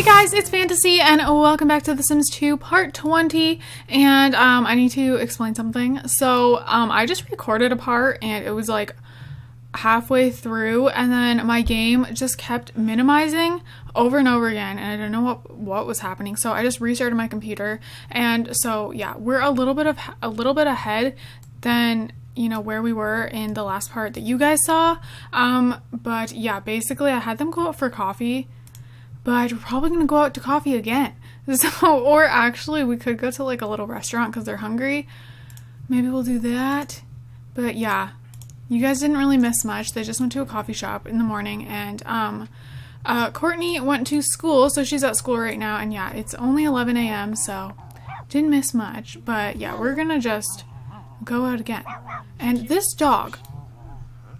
Hey guys, it's Fantasy and welcome back to The Sims 2 Part 20 and um, I need to explain something. So um, I just recorded a part and it was like halfway through and then my game just kept minimizing over and over again and I don't know what what was happening. So I just restarted my computer and so yeah we're a little bit of a little bit ahead than you know where we were in the last part that you guys saw. Um but yeah basically I had them go out for coffee but we're probably gonna go out to coffee again. So, or actually, we could go to like a little restaurant because they're hungry. Maybe we'll do that. But yeah, you guys didn't really miss much. They just went to a coffee shop in the morning, and um, uh, Courtney went to school, so she's at school right now. And yeah, it's only 11 a.m., so didn't miss much. But yeah, we're gonna just go out again. And this dog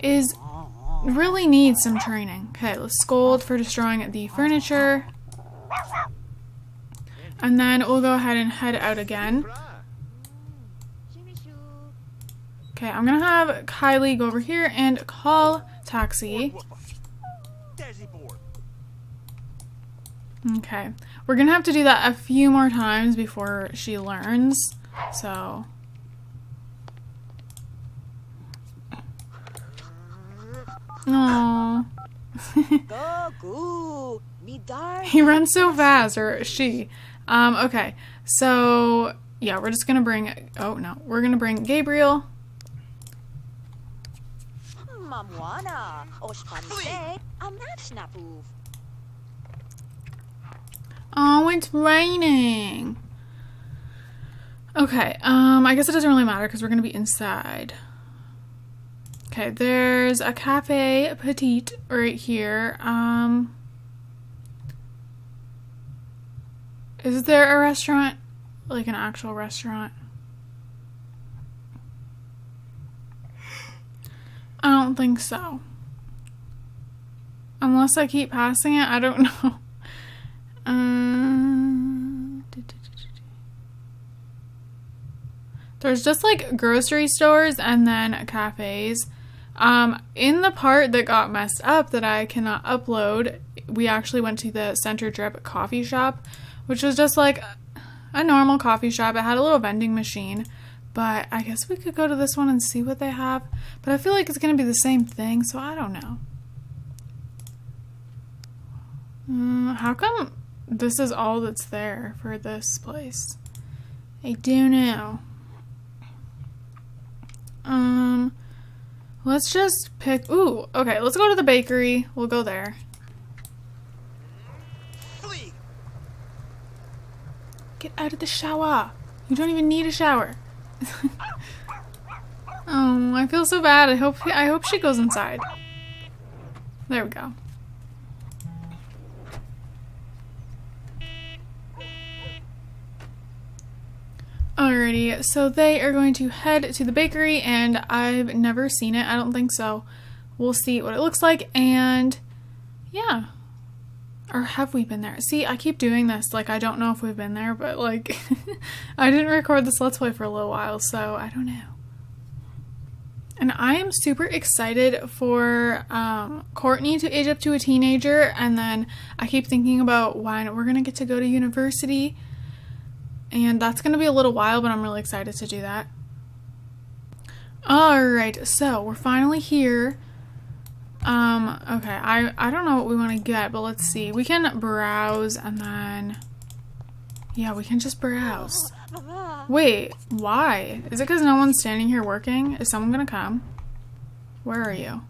is really needs some training. Okay, let's scold for destroying the furniture. And then we'll go ahead and head out again. Okay, I'm gonna have Kylie go over here and call taxi. Okay, we're gonna have to do that a few more times before she learns, so... Aww. he runs so fast, or she. Um, okay, so yeah, we're just gonna bring. Oh no, we're gonna bring Gabriel. Oh, it's raining. Okay, um, I guess it doesn't really matter because we're gonna be inside. Okay, there's a cafe petite right here. Um, is there a restaurant? Like an actual restaurant? I don't think so. Unless I keep passing it, I don't know. Um, there's just like grocery stores and then cafes. Um, in the part that got messed up that I cannot upload, we actually went to the Center Drip coffee shop, which was just like a normal coffee shop. It had a little vending machine, but I guess we could go to this one and see what they have. But I feel like it's going to be the same thing, so I don't know. Mm, how come this is all that's there for this place? I do know. Um... Let's just pick. Ooh, okay, let's go to the bakery. We'll go there. Get out of the shower. You don't even need a shower. oh, I feel so bad. I hope I hope she goes inside. There we go. Alrighty, so they are going to head to the bakery and I've never seen it. I don't think so. We'll see what it looks like and yeah. Or have we been there? See, I keep doing this. Like, I don't know if we've been there, but like, I didn't record this Let's Play for a little while, so I don't know. And I am super excited for um, Courtney to age up to a teenager, and then I keep thinking about when we're gonna get to go to university and that's going to be a little while, but I'm really excited to do that. Alright, so we're finally here. Um, okay, I, I don't know what we want to get, but let's see. We can browse and then... Yeah, we can just browse. Wait, why? Is it because no one's standing here working? Is someone gonna come? Where are you?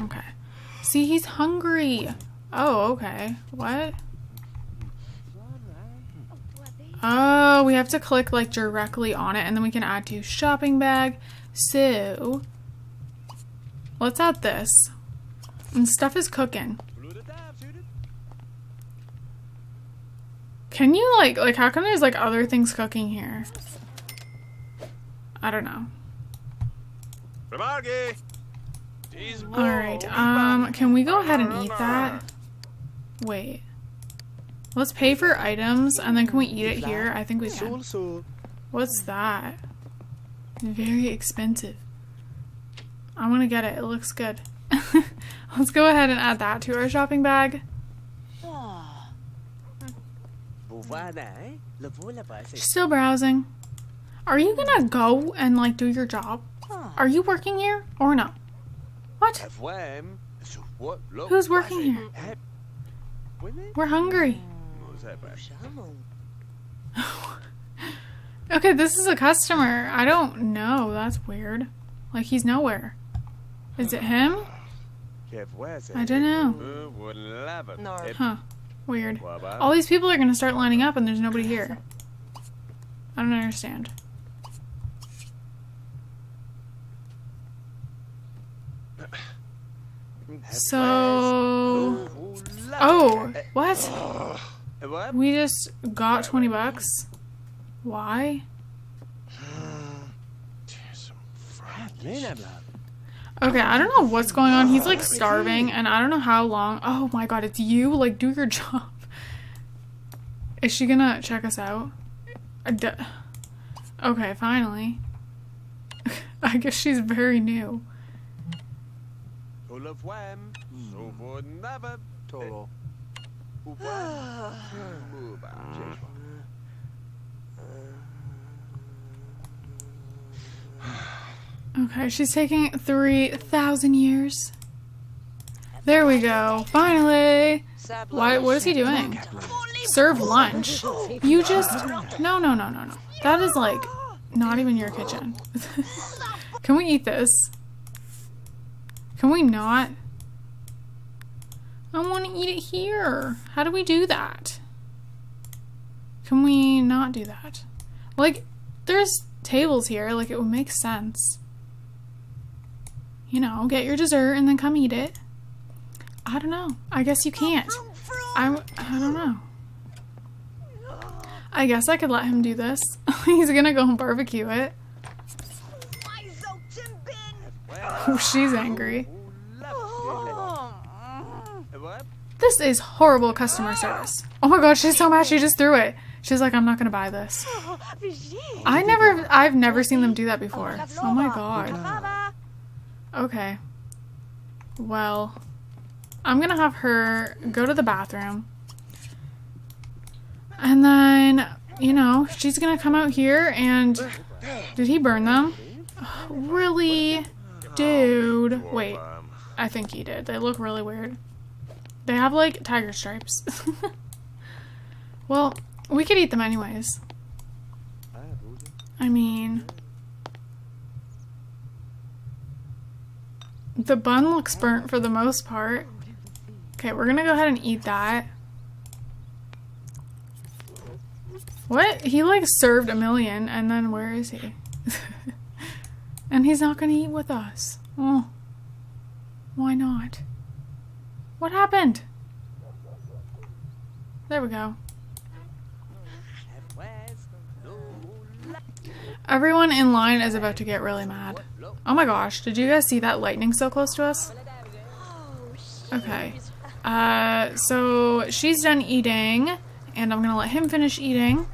Okay. See, he's hungry. Oh, okay. What? Oh, we have to click like directly on it and then we can add to shopping bag. So, let's add this. And stuff is cooking. Can you like, like how come there's like other things cooking here? I don't know. Alright, um, can we go ahead and eat that? Wait. Let's pay for items and then can we eat it here? I think we can. What's that? Very expensive. I want to get it. It looks good. Let's go ahead and add that to our shopping bag. She's still browsing. Are you gonna go and like do your job? Are you working here or no? What? Who's working here? We're hungry. okay, this is a customer. I don't know. That's weird. Like he's nowhere. Is it him? I don't know. Huh. Weird. All these people are gonna start lining up and there's nobody here. I don't understand. So... Oh, what? We just got 20 bucks? Why? Okay, I don't know what's going on. He's like starving and I don't know how long. Oh my god, it's you? Like, do your job. Is she gonna check us out? Okay, finally. I guess she's very new. Okay, she's taking 3,000 years. There we go. Finally! Why, what is he doing? Serve lunch? You just... No, no, no, no, no. That is like not even your kitchen. Can we eat this? Can we not? I want to eat it here. How do we do that? Can we not do that? Like, there's tables here. Like, it would make sense. You know, get your dessert and then come eat it. I don't know. I guess you can't. I, I don't know. I guess I could let him do this. He's gonna go and barbecue it. Oh, she's angry. This is horrible customer service. Oh my god, she's so mad she just threw it. She's like, I'm not gonna buy this. I never, I've never seen them do that before. Oh my god. Okay. Well, I'm gonna have her go to the bathroom. And then, you know, she's gonna come out here and... Did he burn them? Really? Dude. Wait. I think he did. They look really weird. They have, like, tiger stripes. well, we could eat them anyways. I mean... The bun looks burnt for the most part. Okay, we're gonna go ahead and eat that. What? He like served a million and then where is he? and he's not gonna eat with us. Oh. Why not? What happened? There we go. Everyone in line is about to get really mad. Oh my gosh, did you guys see that lightning so close to us? Okay. Uh, so she's done eating, and I'm gonna let him finish eating.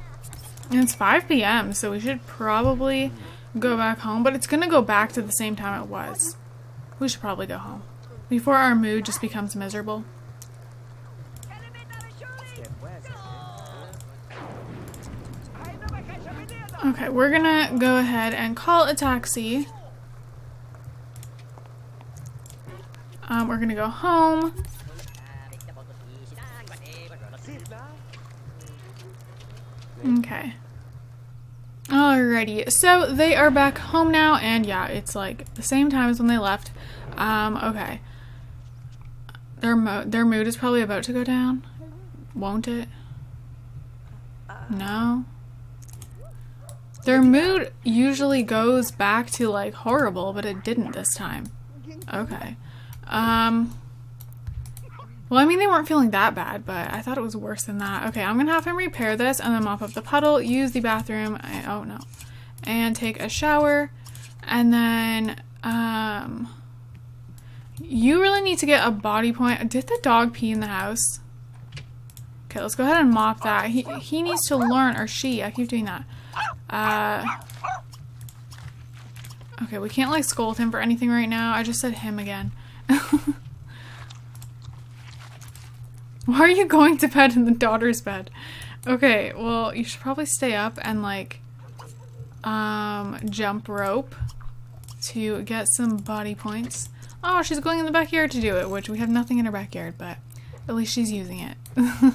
And it's 5 p.m., so we should probably go back home, but it's gonna go back to the same time it was. We should probably go home. Before our mood just becomes miserable. Okay, we're gonna go ahead and call a taxi. Um, we're gonna go home. Okay. Alrighty, so they are back home now, and yeah, it's like the same time as when they left. Um, okay. Their mo their mood is probably about to go down, won't it? No. Their mood usually goes back to like horrible, but it didn't this time. Okay. Um. Well, I mean, they weren't feeling that bad, but I thought it was worse than that. Okay, I'm gonna have him repair this and then mop up the puddle, use the bathroom, I, oh no, and take a shower, and then, um, you really need to get a body point. Did the dog pee in the house? Okay, let's go ahead and mop that. He, he needs to learn, or she, I keep doing that. Uh, okay, we can't like scold him for anything right now. I just said him again. Why are you going to bed in the daughter's bed? Okay, well, you should probably stay up and like um jump rope to get some body points. Oh, she's going in the backyard to do it, which we have nothing in her backyard, but at least she's using it.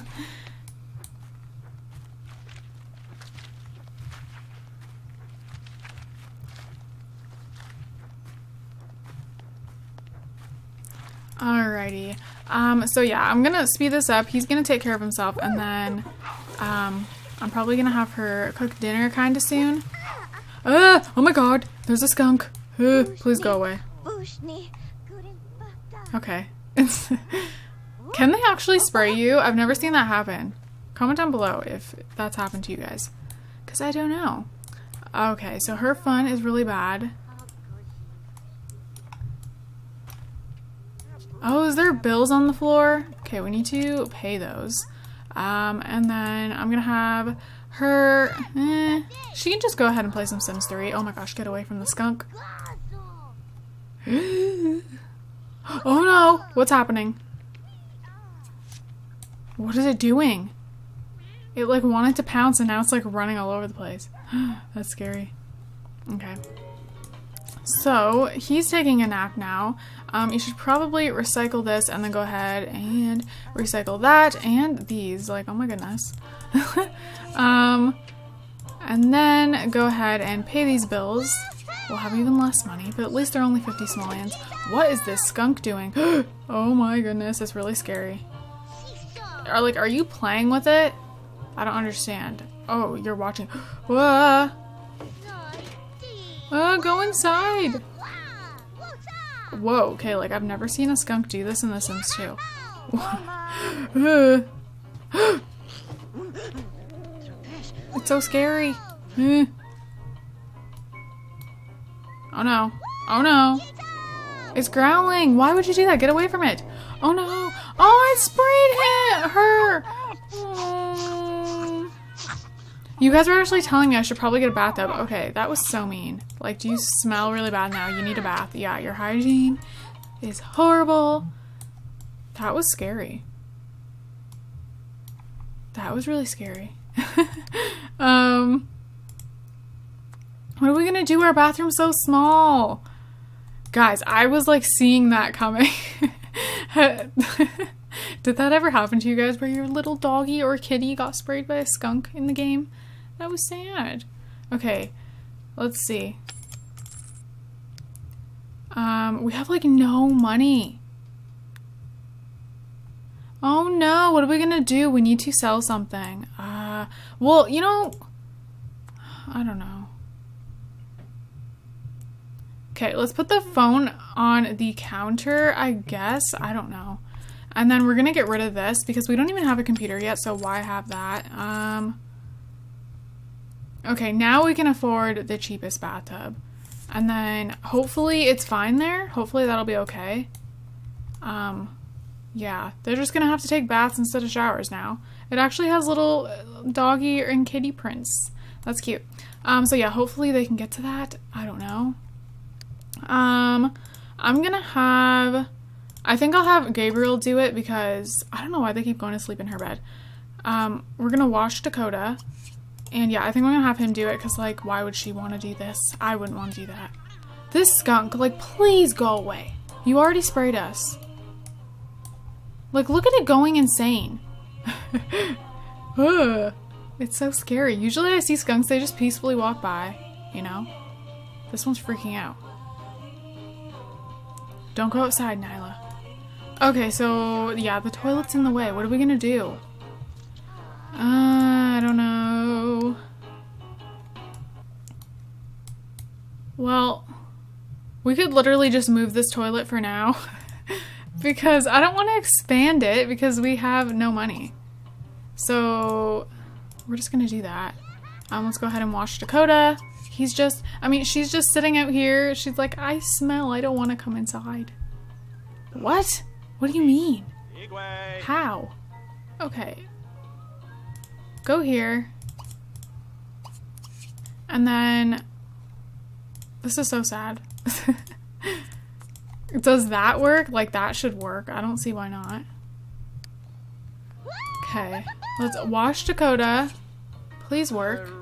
Alrighty. Um, so yeah, I'm gonna speed this up. He's gonna take care of himself, and then um, I'm probably gonna have her cook dinner kind of soon. Uh, oh my god, there's a skunk. Uh, please go away. Okay. Can they actually spray you? I've never seen that happen. Comment down below if that's happened to you guys. Because I don't know. Okay, so her fun is really bad. Oh, is there bills on the floor? Okay, we need to pay those. Um, and then I'm gonna have her, eh, she can just go ahead and play some Sims 3. Oh my gosh, get away from the skunk. oh no, what's happening? What is it doing? It like wanted to pounce and now it's like running all over the place. That's scary. Okay. So he's taking a nap now. Um, you should probably recycle this and then go ahead and recycle that and these. Like, oh my goodness. um, and then go ahead and pay these bills. We'll have even less money, but at least they're only 50 simoleons. What is this skunk doing? oh my goodness, it's really scary. Are like, are you playing with it? I don't understand. Oh, you're watching. Whoa. Oh, go inside! Whoa, okay, like I've never seen a skunk do this in The Sims 2. it's so scary. Eh. Oh no. Oh no. It's growling. Why would you do that? Get away from it. Oh no. Oh, I sprayed her. You guys were actually telling me I should probably get a bathtub. Okay, that was so mean. Like, do you smell really bad now? You need a bath. Yeah, your hygiene is horrible. That was scary. That was really scary. um, what are we gonna do? Our bathroom's so small. Guys, I was like seeing that coming. Did that ever happen to you guys where your little doggy or kitty got sprayed by a skunk in the game? That was sad. Okay, let's see. Um, we have like no money. Oh no, what are we gonna do? We need to sell something. Uh, well, you know, I don't know. Okay, let's put the phone on the counter, I guess. I don't know. And then we're gonna get rid of this because we don't even have a computer yet, so why have that? Um, Okay, now we can afford the cheapest bathtub. And then hopefully it's fine there. Hopefully that'll be okay. Um, yeah, they're just gonna have to take baths instead of showers now. It actually has little uh, doggy and kitty prints. That's cute. Um, so yeah, hopefully they can get to that. I don't know. Um, I'm gonna have, I think I'll have Gabriel do it because I don't know why they keep going to sleep in her bed. Um, we're gonna wash Dakota. And yeah, I think I'm gonna have him do it because, like, why would she want to do this? I wouldn't want to do that. This skunk, like, please go away. You already sprayed us. Like, look at it going insane. it's so scary. Usually I see skunks, they just peacefully walk by, you know? This one's freaking out. Don't go outside, Nyla. Okay, so, yeah, the toilet's in the way. What are we gonna do? Uh, I don't know. Well, we could literally just move this toilet for now. because I don't want to expand it because we have no money. So we're just gonna do that. Um, let's go ahead and wash Dakota. He's just, I mean, she's just sitting out here. She's like, I smell. I don't want to come inside. What? What do you mean? How? Okay, go here. And then, this is so sad. Does that work? Like that should work. I don't see why not. Okay, let's wash Dakota. Please work.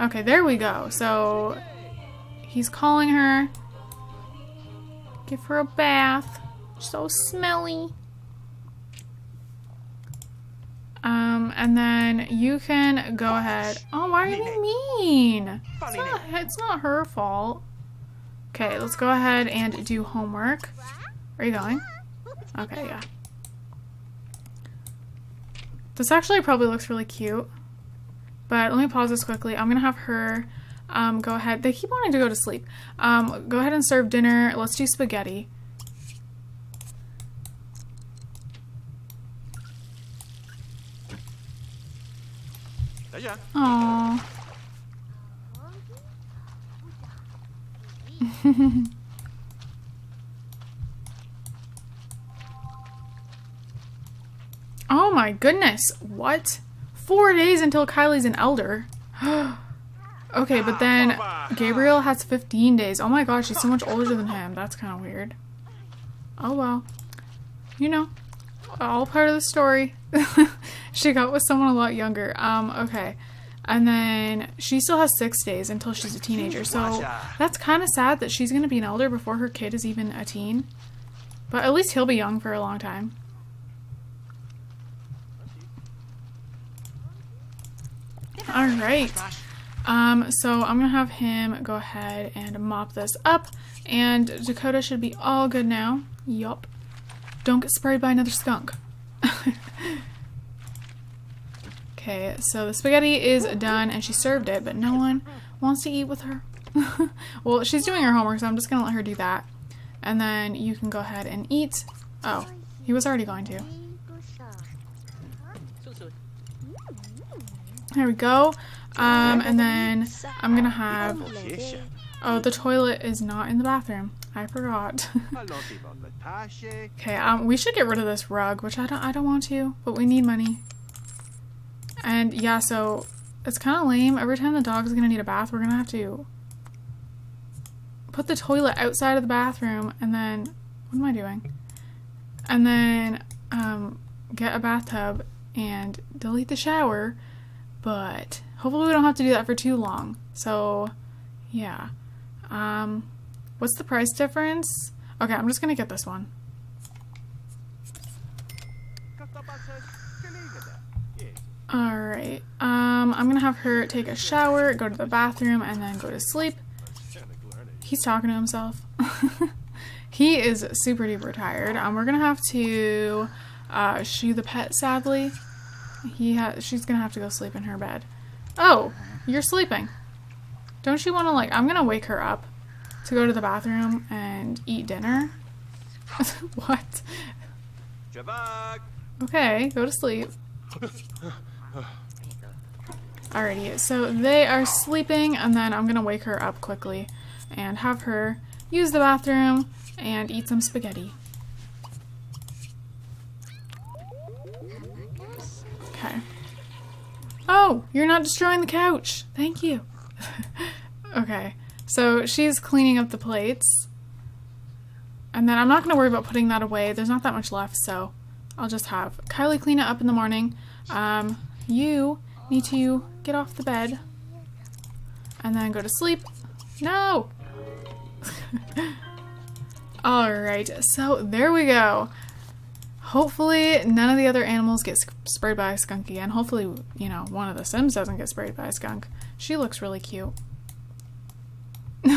Okay, there we go. So he's calling her. Give her a bath. So smelly. Um, and then you can go ahead. Oh, why are you mean? It's not, it's not her fault. Okay, let's go ahead and do homework. Are you going? Okay, yeah. This actually probably looks really cute. But let me pause this quickly. I'm going to have her um, go ahead. They keep wanting to go to sleep. Um, go ahead and serve dinner. Let's do spaghetti. Aww. oh my goodness. What? Four days until Kylie's an elder. okay, but then Gabriel has 15 days. Oh my gosh, she's so much older than him. That's kind of weird. Oh well. You know, all part of the story. she got with someone a lot younger. Um, okay. And then she still has six days until she's a teenager. So that's kind of sad that she's going to be an elder before her kid is even a teen. But at least he'll be young for a long time. Alright. Um, so I'm going to have him go ahead and mop this up. And Dakota should be all good now. Yup. Don't get sprayed by another skunk. okay, so the spaghetti is done and she served it, but no one wants to eat with her. well, she's doing her homework, so I'm just going to let her do that. And then you can go ahead and eat. Oh, he was already going to. There we go. Um, and then I'm gonna have. Oh, the toilet is not in the bathroom. I forgot. okay, um, we should get rid of this rug, which I don't. I don't want to, but we need money. And yeah, so it's kind of lame. Every time the dog's gonna need a bath, we're gonna have to put the toilet outside of the bathroom, and then what am I doing? And then um, get a bathtub and delete the shower but hopefully we don't have to do that for too long. So, yeah. Um, what's the price difference? Okay, I'm just gonna get this one. Alright, um, I'm gonna have her take a shower, go to the bathroom, and then go to sleep. He's talking to himself. he is super duper tired. Um, we're gonna have to uh, shoo the pet, sadly. He ha she's gonna have to go sleep in her bed. Oh, you're sleeping. Don't you want to like? I'm gonna wake her up to go to the bathroom and eat dinner. what? Okay, go to sleep. Alrighty, so they are sleeping, and then I'm gonna wake her up quickly and have her use the bathroom and eat some spaghetti. Okay. Oh, you're not destroying the couch. Thank you. okay. So she's cleaning up the plates. And then I'm not going to worry about putting that away. There's not that much left, so I'll just have Kylie clean it up in the morning. Um, you need to get off the bed and then go to sleep. No! Alright, so there we go. Hopefully, none of the other animals get sprayed by a skunk again. Hopefully, you know, one of the Sims doesn't get sprayed by a skunk. She looks really cute.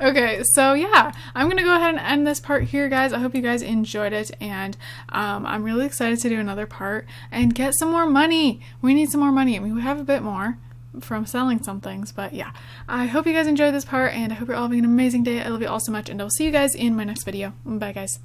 okay, so yeah, I'm gonna go ahead and end this part here, guys. I hope you guys enjoyed it, and um, I'm really excited to do another part and get some more money. We need some more money. I mean, we have a bit more from selling some things, but yeah. I hope you guys enjoyed this part, and I hope you're all having an amazing day. I love you all so much, and I'll see you guys in my next video. Bye, guys.